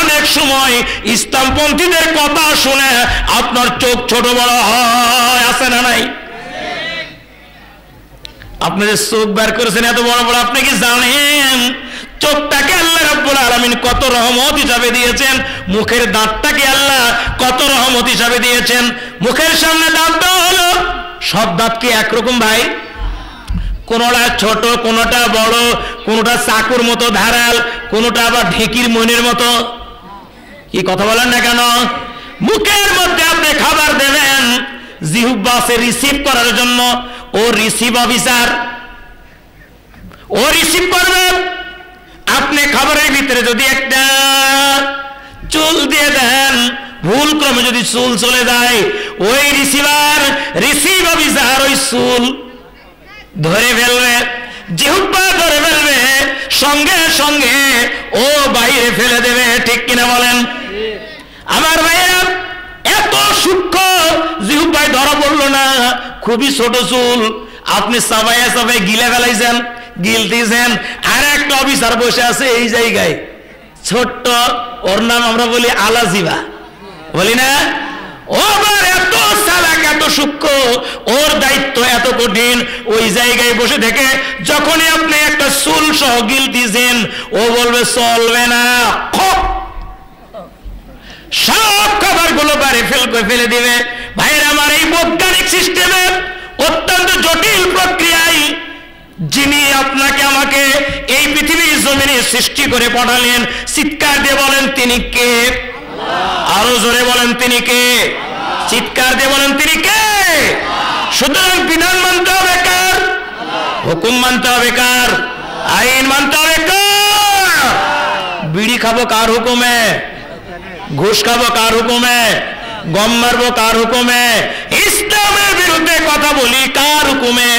অনেক সময় ইসলামপন্থীদের কথা শুনে আপনার চোখ ছোট বড় হয়, আছে না নাই? আপনি যে চোখ বের করেছেন, এত বড় বড়, আপনি কি জানেন? চোখটাকে আল্লাহ রাব্বুল আলামিন কত রহমত হিসাবে দিয়েছেন, মুখের দাঁতটাকে আল্লাহ কত রহমত হিসাবে দিয়েছেন, মুখের সামনে দাঁতটা হলো, সব দাঁত কি একরকম ভাই? কোনোটা ছোট, কোনোটা বড়, কোনোটা চাকুর মতো ধারাল, কোনোটা আবার ঢেকির মনের মতো? কি কথা বলেন না কেন? মুখের মধ্যে আপনি খাবার দেবেন জিহুব্বাসে রিসিভ করার জন্য। ও রিসিভ অফিসার ও রিসিভ করবে। আপনি খাবারের ভিতরে যদি একটা চুল দিয়ে দেন ভুল ক্রমে যদি চুল চলে যায়, ওই রিসিভার রিসিভ অফিসার ওই চুল ধরে ফেলবে, জিহুব্বা ধরে ফেলবে, সঙ্গে সঙ্গে ও বাইরে ফেলে দেবে, ঠিক কিনা বলেন? আমার ভাইয়েরা, এত সূক্ষ্ম জিহুব্বাই ধরা পড়ল না, খুবই ছোট চুল। আপনি সাবাইয়া সাবাই গিলে ফেলাইছেন গিলতেছেন আর একটা অফিসার বসে আছে এই জায়গায়। ছোট্ট, ওর নাম আমরা বলি আলাজিবা। বলি না? ও আবার এত চালাক, এত সূক্ষ্ম, ওর দায়িত্ব এত কঠিন। ওই জায়গায় বসে থেকে যখনই আপনি একটা চুল সহ গিল দিয়েছেন, ও বলবে, চলবে না। সব খাবারগুলো বাড়ি ফেল করে ফেলে দিবে। ভাইয়ের, আমার এই বৈজ্ঞানিক সিস্টেমে অত্যন্ত জটিল প্রক্রিয়ায় যিনি আপনাকে আমাকে এই পৃথিবীর জমিনে সৃষ্টি করে পাঠালেন, চিৎকার দিয়ে বলেন, তিনি কে? আরও জোরে বলেন, তিনি কে? চিৎকার দিয়ে বলেন, তিনি কে? সুতরাং বিধান মানতে হবে কার? হুকুম মানতে হবে কার? আইন মানতে হবে কার? বিড়ি খাব কার হুকুমে? ঘুষ খাব কার হুকুমে? গম মারবো কার হুকুমে? ইসলামের বিরুদ্ধে কথা বলি কার হুকুমে?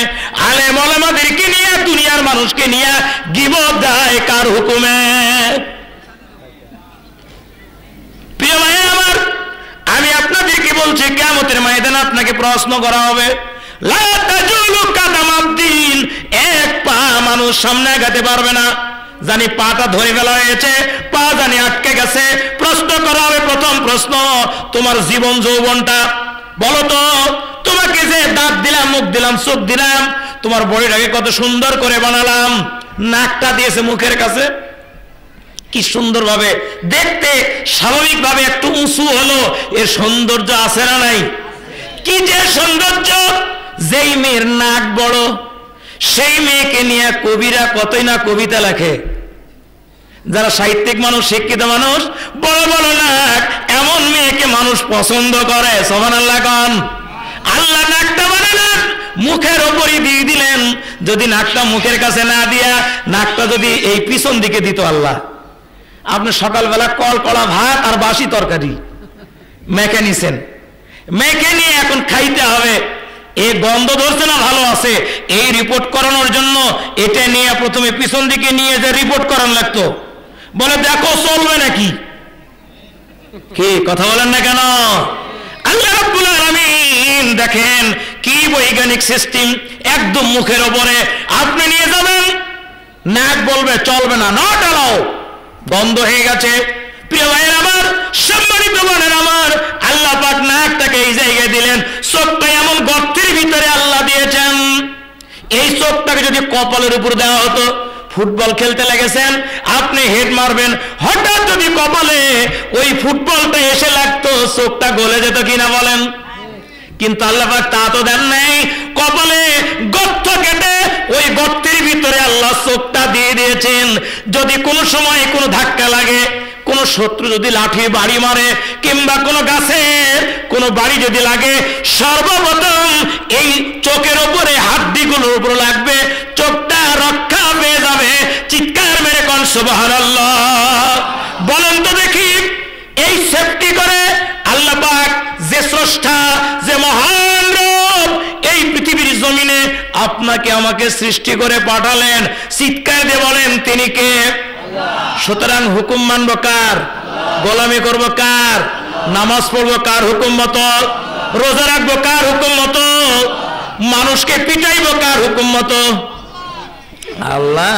আলে মলামাদেরকে নিয়ে, দুনিয়ার মানুষকে নিয়ে গিবত দেয় কার হুকুমে? প্রিয় ভাই আমার, আমি আপনাদেরকে বলছি কেমতের ময়দানে আপনাকে প্রশ্ন করা হবে এক পা মানুষ সামনে আগাতে পারবে না। জানি পাটা ধরে ফেলা হয়েছে, পা জানি আটকে গেছে প্রশ্ন করা হবে প্রথম প্রশ্ন, তোমার জীবন যৌবনটা? বলো তো, তোমাকে যে দাঁত দিলাম, মুখ দিলাম, চোখ দিলাম, তোমার বডিটাকে কত সুন্দর করে বানালাম। নাকটা দিয়েছে মুখের কাছে। কি সুন্দর ভাবে দেখতে স্বাভাবিক ভাবে একটু উঁচু হলো, এর সৌন্দর্য আছে না নাই? কি যে সৌন্দর্য, যেই মেয়ের নাক বড়, সেই মেয়েকে নিয়ে কবিরা কতই না কবিতা লেখে। যারা সাহিত্যিক মানুষ, শিক্ষিত মানুষ, বড় বড় নাক, এমন মেয়েকে মানুষ পছন্দ করে। সমান আল্লাহ কন। আল্লাহ নাকটা বানালেন। মুখের ওপরই দিয়ে দিলেন। যদি নাকটা মুখের কাছে না দিয়া, নাকটা যদি এই পিছন দিকে দিত আল্লাহ। আপনি সকালবেলা কল, কলা, ভাত আর বাসি তরকারি মেখে নিছেন। মেখে নিয়ে এখন খাইতে হবে। এ গন্ধ ধরছে না, ভালো আছে। এই রিপোর্ট করানোর জন্য এটা নিয়ে প্রথমে পিছন দিকে নিয়ে যে রিপোর্ট করান লাগতো। বলে, দেখো, চলবে নাকি? কি, কথা বলেন না কেন? আল্লাহ রাব্বুল আলামিন দেখেন কি বৈজ্ঞানিক সিস্টেম একদম মুখের উপরে আপনি নিয়ে যাবেন? নাক বলবে, চলবে না নট অ্যালাউ বন্ধ হয়ে গেছে। প্রিয় ভাইয়ের আমার, সম্মানিত বোনের আমার, আল্লাহ পাক নাকটাকে এই জায়গায় দিলেন। চোখটা এমন গর্তের ভিতরে আল্লাহ দিয়েছেন। এই চোখটাকে যদি কপালের উপর দেওয়া হতো ফুটবল খেলতে লেগেছেন, আপনি হেড মারবেন। হঠাৎ যদি কপালে ওই ফুটবলটা এসে লাগতো, চোখটা গলে যেত কিনা বলেন? কিন্তু আল্লাহাক তা তো দেন নাই। কপালে গর্ত কেটে ওই গর্তের ভিতরে আল্লাহ চোখটা দিয়ে দিয়েছেন। যদি কোনো সময় কোনো ধাক্কা লাগে, কোন শত্রু যদি লাঠি, বাড়ি মারে, কিংবা কোন গাছের কোন বাড়ি যদি লাগে, সর্বপ্রথম এই চোখের উপরে হাড্ডিগুলোর উপর লাগবে। মেরে বলেন তো দেখি, এই সেফটি করে আল্লাহ যে স্রষ্টা, যে মহান এই পৃথিবীর জমিনে আপনাকে আমাকে সৃষ্টি করে পাঠালেন। চিৎকার দিয়ে বলেন, তিনি কে? সুতরাং হুকুম মানব কার? গোলামি করব কার? নামাজ পড়ব কার হুকুম মতো? রোজা রাখব কার হুকুম মতো? মানুষকে পিটাইব কার হুকুম মতো? আল্লাহ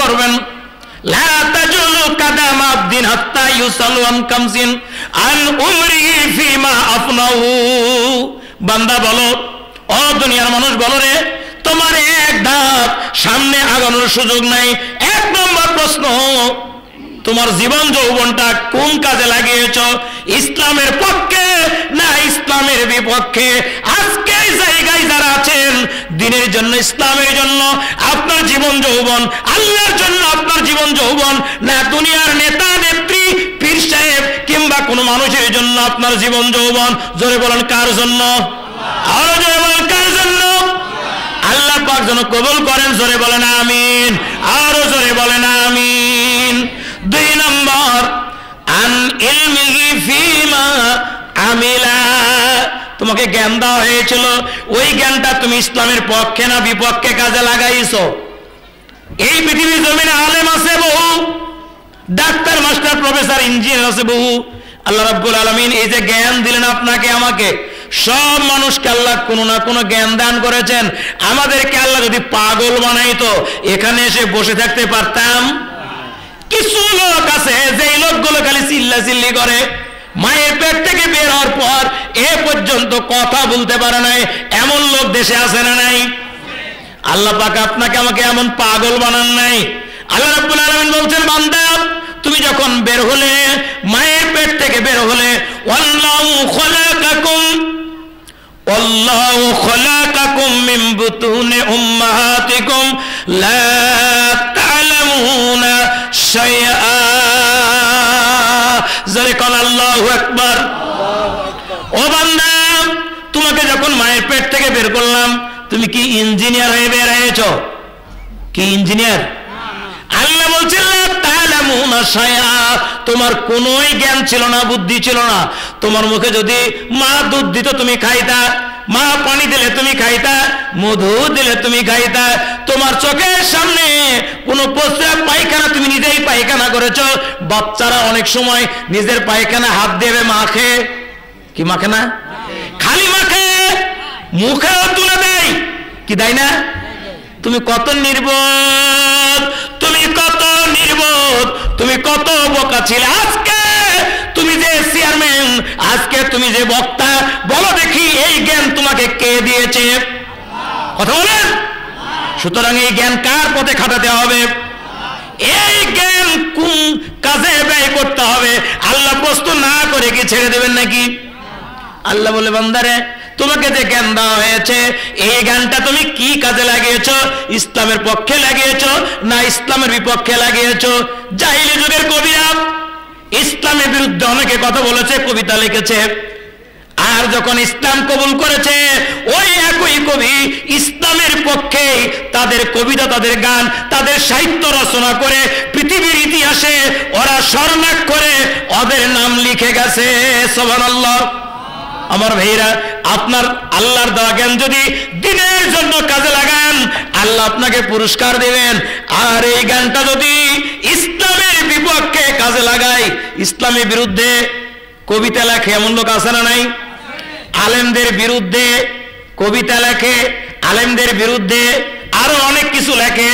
করবেন আন বান্দা বলো, ও দুনিয়ার মানুষ বলো রে, তোমার এক ধাপ সামনে আগানোর সুযোগ নাই, এক নম্বর প্রশ্ন তোমার জীবন যৌবনটা কোন কাজে লাগিয়েছ? ইসলামের পক্ষে না ইসলামের বিপক্ষে? আজকে জায়গায় যারা আছেন, দিনের জন্য ইসলামের জন্য আপনার জীবন যৌবন, আল্লাহর জন্য আপনার জীবন যৌবন, না দুনিয়ার নেতা, নেত্রী, পীর সাহেব কিংবা কোনো মানুষের জন্য আপনার জীবন যৌবন? জোরে বলেন, কার জন্য? আরও জোরে বলেন, কার জন্য? আল্লাহ পাক যেন কবুল করেন, জোরে বলেন, আমিন। আরও জোরে বলেন, আমিন। দুই নম্বর, আন ইলমিহি ফিমা আমিলা। তোমাকে জ্ঞান দেওয়া হয়েছিল, ওই জ্ঞানটা তুমি ইসলামের পক্ষে না বিপক্ষে কাজে লাগাইছো। এই পৃথিবীর জমিনে আলেম আছে বহু, ডাক্তার, মাস্টার, প্রফেসর, ইঞ্জিনিয়ার আছে বহু। আল্লাহ রাব্বুল আলামিন এই যে জ্ঞান দিলেন আপনাকে, আমাকে, সব মানুষকে আল্লাহ কোনো না কোনো জ্ঞান দান করেছেন। আমাদেরকে আল্লাহ যদি পাগল বানাইতো, এখানে এসে বসে থাকতে পারতাম। কিছু লোক আছে যে লোকগুলো খালি চিল্লা চিল্লি করে। মায়ের পেট থেকে বের হওয়ার পর এ পর্যন্ত কথা বলতে পারে নাই, এমন লোক দেশে আসে না নাই। আল্লাহ পাক আপনাকে আমাকে এমন পাগল বানান নাই। আল্লাহ রাব্বুল আলামিন বলছেন, বান্দা, তুমি যখন বের হলে, মায়ের পেট থেকে বের হলে আল্লাহু খালাকাকুম আল্লাহু খালাকাকুম মিন বুতুনি উম্মাহাতিকুম, লা তোমাকে যখন মায়ের পেট থেকে বের করলাম, তুমি কি ইঞ্জিনিয়ার হয়ে বের হয়েছ? কি ইঞ্জিনিয়ার? আল্লাহ শাইআ। তোমার জ্ঞান ছিল না, বুদ্ধি ছিল না। তোমার মুখে যদি মা দুধ দিত, তুমি খাইতা। মা পানি দিলে তুমি খাইতা। মধু দিলে তুমি খাইতা। তোমার চোখের সামনে কোনো প্রস্রাব পায়খানা তুমি নিজেই পায়খানা করেছ। বাচ্চারা অনেক সময় নিজের পায়খানা হাত দেবে মাখে। কি মাখে না? খালি মাখে। মুখেও তুলে দেয় কি দেয় না? তুমি কত নির্বোধ, তুমি কত নির্বোধ, তুমি কত বোকা ছিলে। আজকে তুমি যে চেয়ারম্যান আজকে তুমি যে বক্তা, বলো দেখি এই জ্ঞান তোমাকে কে দিয়েছে? কথা বলেন? সুতরাং এই জ্ঞান কার পথে খাটাতে হবে? এই জ্ঞান কোন কাজে ব্যয় করতে হবে? আল্লাহ প্রশ্ন না করে কি ছেড়ে দেবেন নাকি? আল্লাহ বলে, বান্দারে তোমাকে যে জ্ঞান দেওয়া হয়েছে, এই জ্ঞানটা তুমি কি কাজে লাগিয়েছ? ইসলামের পক্ষে লাগিয়েছ না ইসলামের বিপক্ষে লাগিয়েছ? জাহিলি যুগের কবিরা ইসলামের বিরুদ্ধে অনেকে কথা বলেছে, কবিতা লিখেছে। আর যখন ইসলাম কবুল করেছে, ওই একই কবি ইসলামের পক্ষে তাদের কবিতা, তাদের গান, তাদের সাহিত্য রচনা করে পৃথিবীর ইতিহাসে ওরা স্বর্ণাক করে ওদের নাম লিখে গেছে সোভান আমার ভাইরা আপনার আল্লাহর দেওয়া জ্ঞান যদি দিনের জন্য কাজে লাগান, আল্লাহ আপনাকে পুরস্কার দেবেন। আর এই জ্ঞানটা যদি ইসলামের বিপক্ষে কাজে লাগাই ইসলামের বিরুদ্ধে কবিতা লেখে এমন লোক আছে না নাই? আলেমদের বিরুদ্ধে কবিতা লেখে, আলেমদের বিরুদ্ধে আরও অনেক কিছু লেখে,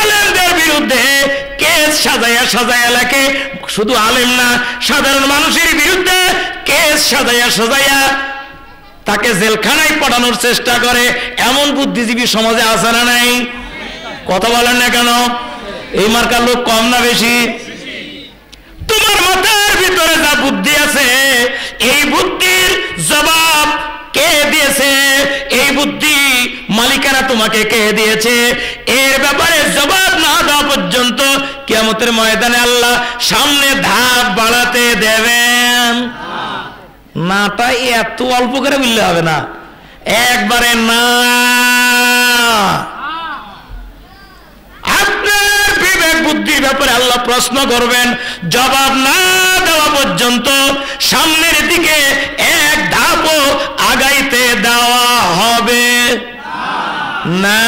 আলেমদের বিরুদ্ধে কেস সাজাইয়া সাজাইয়া লেখে। শুধু আলেম না, সাধারণ মানুষের বিরুদ্ধে কেস সাজাইয়া সাজাইয়া তাকে জেলখানায় পাঠানোর চেষ্টা করে। এমন বুদ্ধিজীবী সমাজে আছে না নাই? কথা বলেন না কেন? এই মার্কার লোক কম না বেশি? তোমার মাথার ভিতরে যা বুদ্ধি আছে, এই বুদ্ধির জবাব কে দিয়েছে? এই বুদ্ধি মালিকানা তোমাকে কে দিয়েছে? এর ব্যাপারে জবাব না দেওয়া পর্যন্ত কিয়ামতের ময়দানে আল্লাহ সামনে ধাপ বাড়াতে দেবেন। নাটা এত অল্প করে বললে হবে না। একবারে না। বুদ্ধির ব্যাপারে আল্লাহ প্রশ্ন করবেন, জবাব না দেওয়া পর্যন্ত সামনের দিকে এক ধাপও আগাইতে দেওয়া হবে না।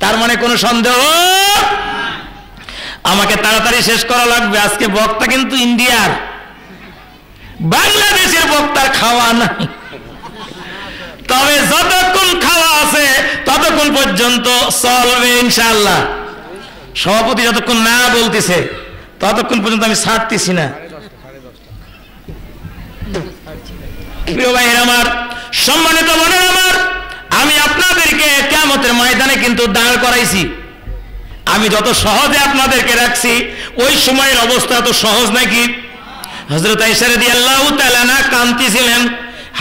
তার মানে কোনো সন্দেহ? আমাকে তাড়াতাড়ি শেষ করা লাগবে। আজকে বক্তা কিন্তু ইন্ডিয়ার। বাংলাদেশের বক্তার খাওয়া নাই। তবে যতক্ষণ খাওয়া আছে, ততক্ষণ পর্যন্ত চলবে ইনশাল্লাহ সভাপতি যতক্ষণ না বলতেছে, ততক্ষণ পর্যন্ত আমি ছাড়তেছি না। প্রিয় ভাইয়ের আমার, সম্মানিত বোনের আমার আমি আপনাদেরকে কেমতের ময়দানে কিন্তু দাঁড় করাইছি। আমি যত সহজে আপনাদেরকে রাখছি, ওই সময়ের অবস্থা তো সহজ নাকি? হজরত আইসারদি আল্লাহ তালানা কান্তিছিলেন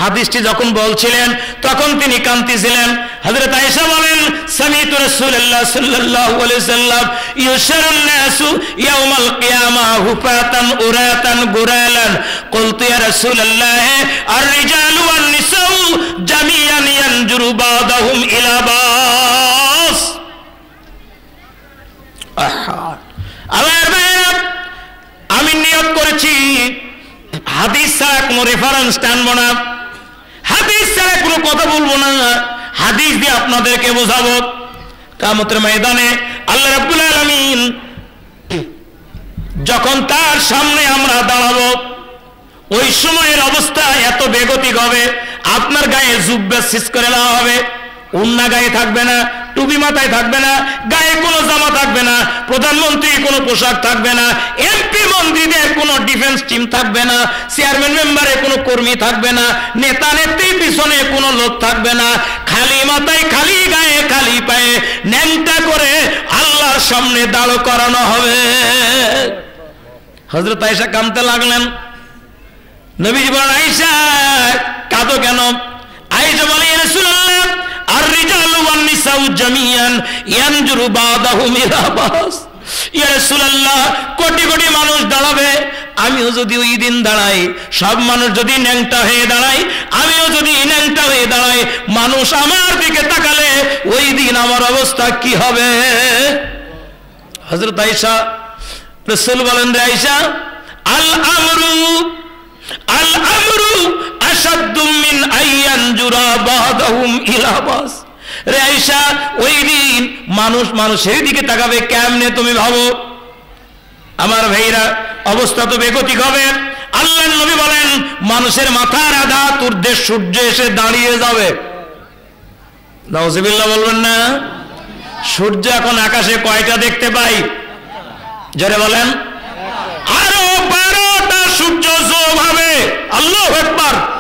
হাদিসটি যখন বলছিলেন তখন তিনি কান্তিছিলেন হযরত আয়েশা বলেন সামিত রাসূলুল্লাহ সাল্লাল্লাহু আলাইহি সাল্লাম ইউশারুন নাসু ইয়াউমাল কিয়ামা হুফাতান উরাতান গুরালান قلت يا رسول الله الرجال والنساء جميعا ينجر بعضهم الى بعض আমার ভাইরা আমি নিয়োগ করেছি হাদিস ছাড়া কোনো রেফারেন্স টানবো না হাদিস ছাড়া কোনো কথা বলব না। হাদিস দিয়ে আপনাদেরকে বোঝাবো। কামতের ময়দানে আল্লাহ রাব্বুল আলামিন যখন তার সামনে আমরা দাঁড়াবো, ওই সময়ের অবস্থা এত বেগতিক হবে। আপনার গায়ে জুব্বা সিস করে নেওয়া হবে। উন্না গায়ে থাকবে না। টুপি মাথায় থাকবে না, গায়ে কোনো জামা থাকবে না, প্রধানমন্ত্রী কোনো পোশাক থাকবে না এমপি মন্ত্রীদের কোনো ডিফেন্স টিম থাকবে না চেয়ারম্যান মেম্বারে কোনো কর্মী থাকবে না, নেতা নেত্রী পিছনে কোনো লোক থাকবে না, খালি মাথায়, খালি গায়ে, খালি পায়ে, ন্যাংটা করে আল্লাহর সামনে দাঁড় করানো হবে। হজরত আয়সা কামতে লাগলেন। নবীজি বলেন আয়সা কাঁদো কেন? আয়সা বলে রাসূলুল্লাহ আর কোটি কোটি মানুষ দাঁড়াবে, আমিও যদি ওই দিন দাঁড়াই, সব মানুষ যদি ন্যাংটা হয়ে দাঁড়াই আমিও যদি ন্যাংটা হয়ে দাঁড়াই, মানুষ আমার দিকে তাকালে ওই দিন আমার অবস্থা কি হবে? হযরত আয়েশা, রাসূল বলেন আয়েশা আল আমরু আল মিন মানুষ মানুষের দিকে তাকাবে, কেমনে তুমি ভাবো? আমার ভাইরা, অবস্থা তো বেগতিক হবে। আল্লাহ নবী বলেন, মানুষের মাথার আঘাত ঊর্ধ্বে সূর্য এসে দাঁড়িয়ে যাবে। নওজিবিল্লাহ বলবেন না। সূর্য এখন আকাশে কয়টা দেখতে পাই? জোরে বলেন। যোগ আল্লাহ একবার